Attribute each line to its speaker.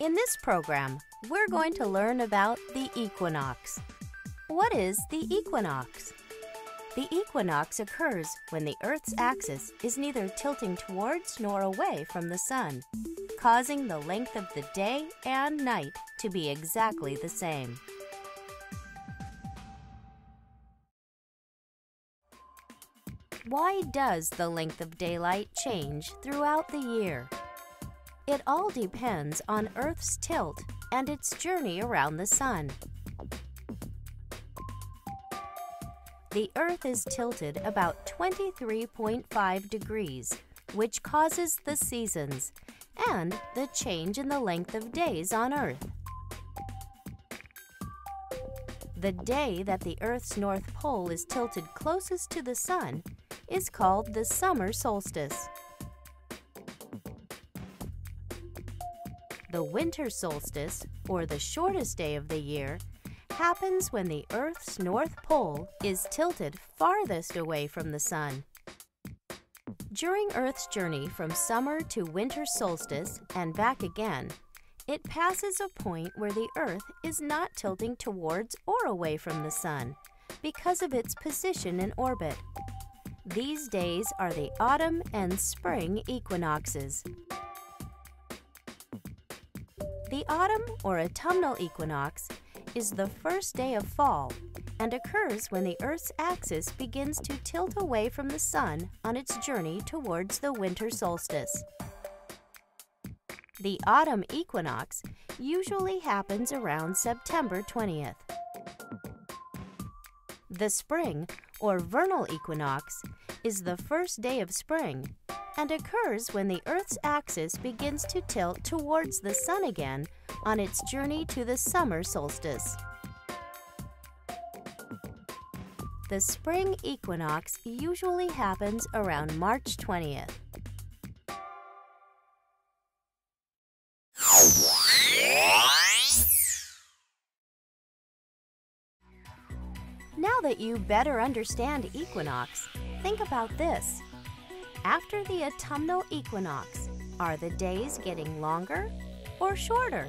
Speaker 1: In this program, we're going to learn about the equinox. What is the equinox? The equinox occurs when the Earth's axis is neither tilting towards nor away from the Sun, causing the length of the day and night to be exactly the same. Why does the length of daylight change throughout the year? It all depends on Earth's tilt and its journey around the Sun. The Earth is tilted about 23.5 degrees, which causes the seasons and the change in the length of days on Earth. The day that the Earth's North Pole is tilted closest to the Sun is called the summer solstice. The winter solstice, or the shortest day of the year, happens when the Earth's North Pole is tilted farthest away from the Sun. During Earth's journey from summer to winter solstice and back again, it passes a point where the Earth is not tilting towards or away from the Sun because of its position in orbit. These days are the autumn and spring equinoxes. The autumn or autumnal equinox is the first day of fall and occurs when the Earth's axis begins to tilt away from the Sun on its journey towards the winter solstice. The autumn equinox usually happens around September 20th. The spring or vernal equinox is the first day of spring and occurs when the Earth's axis begins to tilt towards the Sun again on its journey to the summer solstice. The spring equinox usually happens around March 20th. Now that you better understand equinox, think about this. After the autumnal equinox, are the days getting longer or shorter?